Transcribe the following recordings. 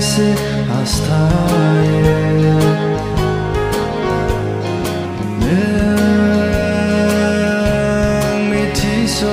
se ostaje Nemi ti so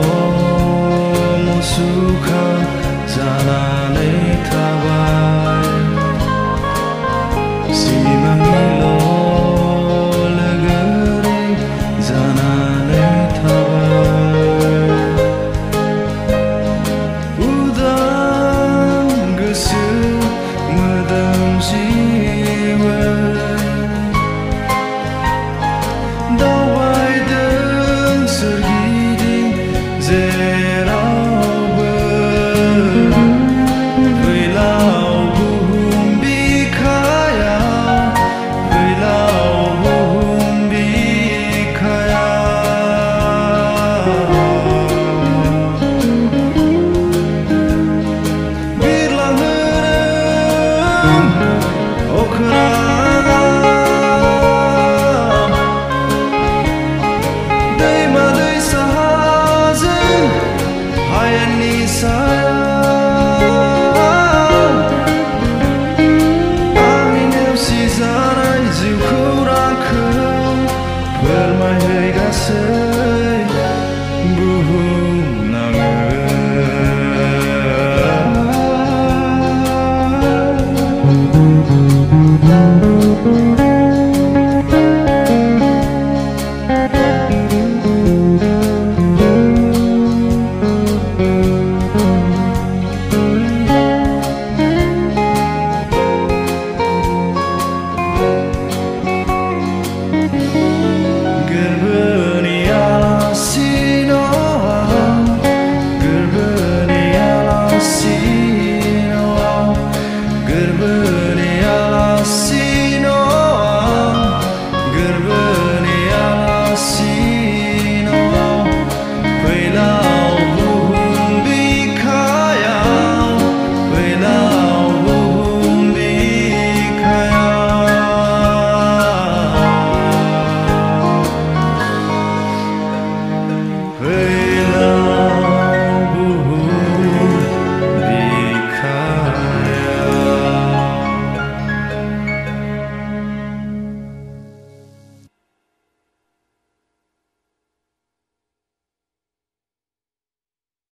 Yandım okuna Duymadıysa hazin Hayal Nisan'a Aminim siz arayız yukur akıl